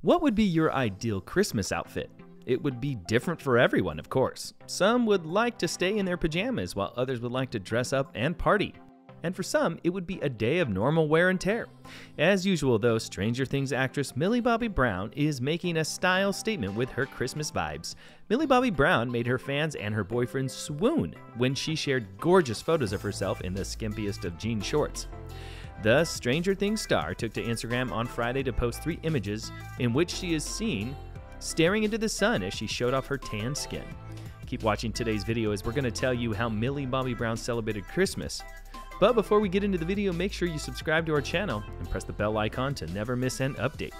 What would be your ideal Christmas outfit? It would be different for everyone, of course. Some would like to stay in their pajamas, while others would like to dress up and party. And for some, it would be a day of normal wear and tear. As usual, though, Stranger Things actress Millie Bobby Brown is making a style statement with her Christmas vibes. Millie Bobby Brown made her fans and her boyfriend swoon when she shared gorgeous photos of herself in the skimpiest of jean shorts. The Stranger Things star took to Instagram on Friday to post three images in which she is seen staring into the sun as she showed off her tan skin. Keep watching today's video as we're going to tell you how Millie Bobby Brown celebrated Christmas. But before we get into the video, make sure you subscribe to our channel and press the bell icon to never miss an update.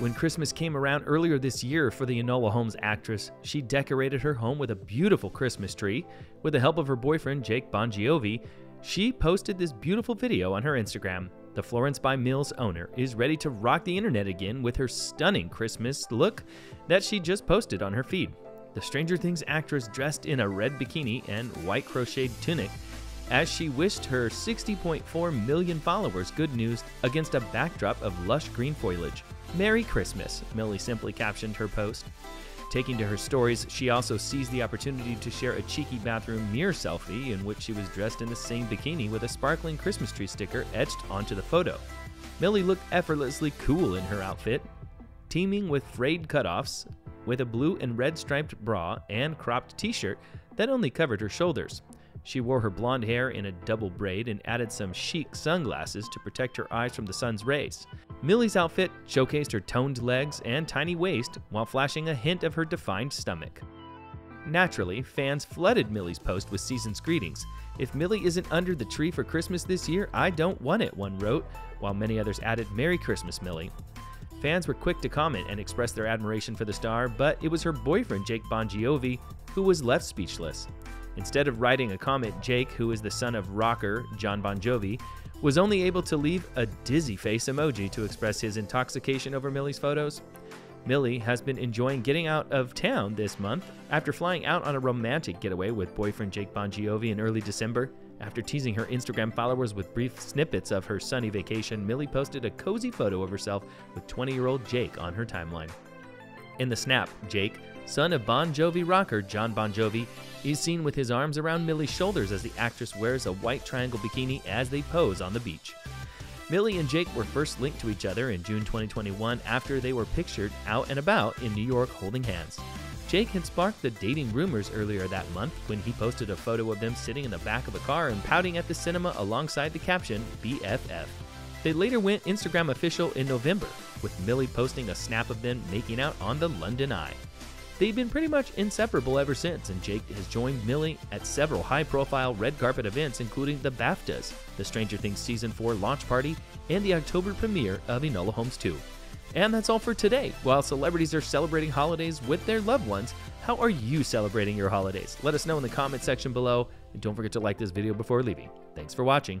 When Christmas came around earlier this year for the Enola Holmes actress, she decorated her home with a beautiful Christmas tree. With the help of her boyfriend, Jake Bongiovi, she posted this beautiful video on her Instagram. The Florence by Mills owner is ready to rock the internet again with her stunning Christmas look that she just posted on her feed. The Stranger Things actress dressed in a red bikini and white crocheted tunic as she wished her 60.4 million followers good news against a backdrop of lush green foliage. Merry Christmas, Millie simply captioned her post. Taking to her stories, she also seized the opportunity to share a cheeky bathroom mirror selfie in which she was dressed in the same bikini with a sparkling Christmas tree sticker etched onto the photo. Millie looked effortlessly cool in her outfit, teeming with frayed cutoffs, with a blue and red striped bra and cropped t shirt that only covered her shoulders. She wore her blonde hair in a double braid and added some chic sunglasses to protect her eyes from the sun's rays. Millie's outfit showcased her toned legs and tiny waist while flashing a hint of her defined stomach. Naturally, fans flooded Millie's post with season's greetings. If Millie isn't under the tree for Christmas this year, I don't want it, one wrote, while many others added, Merry Christmas, Millie. Fans were quick to comment and express their admiration for the star, but it was her boyfriend, Jake Bongiovi, who was left speechless. Instead of writing a comment, Jake, who is the son of rocker John Bon Jovi, was only able to leave a dizzy face emoji to express his intoxication over Millie's photos. Millie has been enjoying getting out of town this month after flying out on a romantic getaway with boyfriend Jake Bongiovi in early December. After teasing her Instagram followers with brief snippets of her sunny vacation, Millie posted a cozy photo of herself with 20 year old Jake on her timeline. In the snap, Jake, son of Bon Jovi rocker John Bon Jovi, is seen with his arms around Millie's shoulders as the actress wears a white triangle bikini as they pose on the beach. Millie and Jake were first linked to each other in June 2021 after they were pictured out and about in New York holding hands. Jake had sparked the dating rumors earlier that month when he posted a photo of them sitting in the back of a car and pouting at the cinema alongside the caption BFF. They later went Instagram official in November, with Millie posting a snap of them making out on the London Eye. They've been pretty much inseparable ever since, and Jake has joined Millie at several high profile red carpet events, including the BAFTAs, the Stranger Things Season 4 launch party, and the October premiere of Enola Holmes 2. And that's all for today. While celebrities are celebrating holidays with their loved ones, how are you celebrating your holidays? Let us know in the comment section below, and don't forget to like this video before leaving. Thanks for watching.